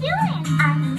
doing? I'm